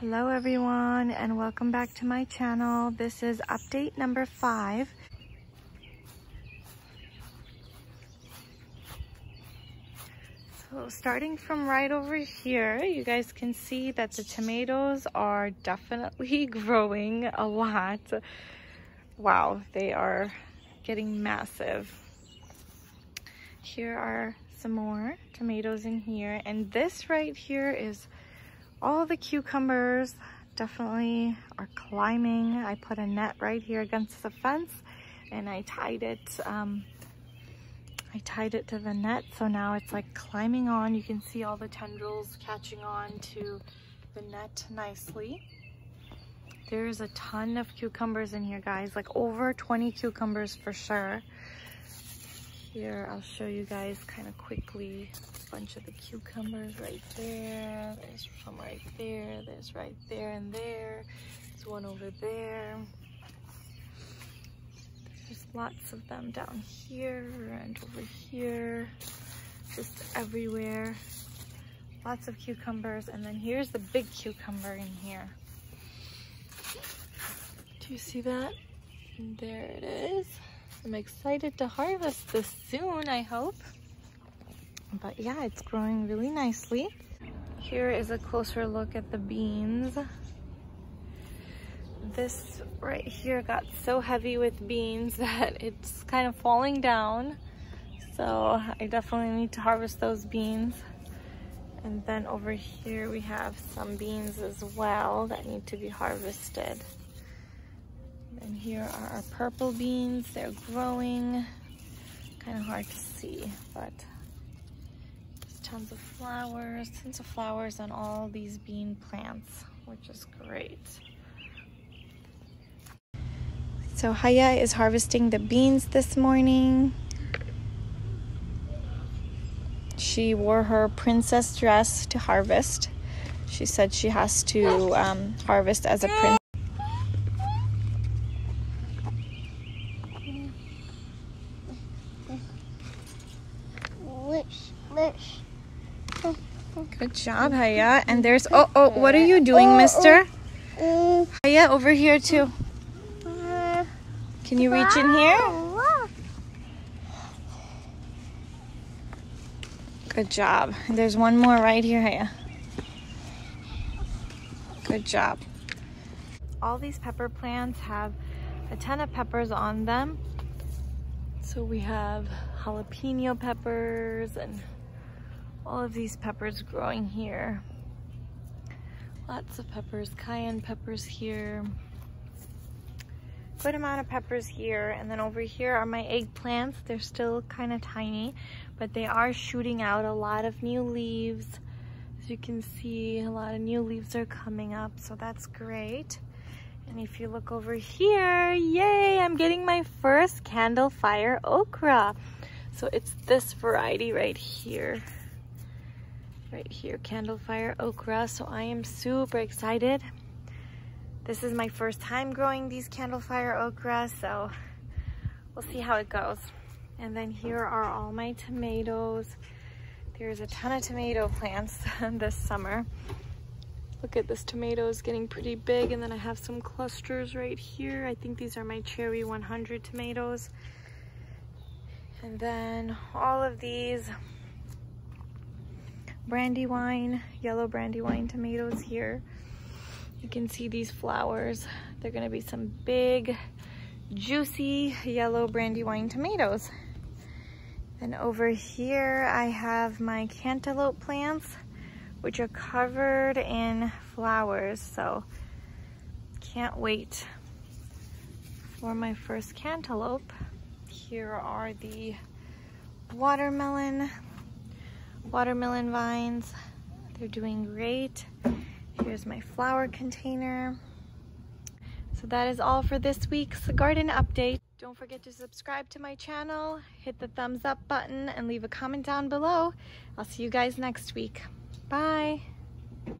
Hello everyone and welcome back to my channel. This is update number five. So starting from right over here, you guys can see that the tomatoes are definitely growing a lot. Wow, they are getting massive. Here are some more tomatoes in here and this right here is all the cucumbers definitely are climbing. I put a net right here against the fence and I tied it um, I tied it to the net so now it's like climbing on. You can see all the tendrils catching on to the net nicely. There's a ton of cucumbers in here guys, like over 20 cucumbers for sure. Here, I'll show you guys kind of quickly a bunch of the cucumbers right there. There's some right there. There's right there and there. There's one over there. There's lots of them down here and over here. Just everywhere. Lots of cucumbers. And then here's the big cucumber in here. Do you see that? There it is. I'm excited to harvest this soon, I hope. But yeah, it's growing really nicely. Here is a closer look at the beans. This right here got so heavy with beans that it's kind of falling down. So I definitely need to harvest those beans. And then over here we have some beans as well that need to be harvested. And here are our purple beans. They're growing. Kind of hard to see, but there's tons of flowers, tons of flowers on all these bean plants, which is great. So Haya is harvesting the beans this morning. She wore her princess dress to harvest. She said she has to um, harvest as a princess. Good job, Haya. And there's, oh, oh, what are you oh, doing, oh. mister? Mm. Haya, over here too. Can you reach in here? Good job. And there's one more right here, Haya. Good job. All these pepper plants have a ton of peppers on them. So we have jalapeno peppers and all of these peppers growing here. Lots of peppers, cayenne peppers here. Good amount of peppers here. And then over here are my eggplants. They're still kind of tiny, but they are shooting out a lot of new leaves. As you can see, a lot of new leaves are coming up, so that's great. And if you look over here, yay, I'm getting my first candle fire okra. So it's this variety right here. Right here, candle fire okra. So I am super excited. This is my first time growing these candle fire okra, so we'll see how it goes. And then here are all my tomatoes. There's a ton of tomato plants this summer. Look at this tomato is getting pretty big and then I have some clusters right here. I think these are my cherry 100 tomatoes. And then all of these brandywine, yellow brandywine tomatoes here. You can see these flowers. They're gonna be some big, juicy yellow brandywine tomatoes. And over here I have my cantaloupe plants which are covered in flowers. So can't wait for my first cantaloupe. Here are the watermelon, watermelon vines. They're doing great. Here's my flower container. So that is all for this week's garden update. Don't forget to subscribe to my channel, hit the thumbs up button, and leave a comment down below. I'll see you guys next week. Bye.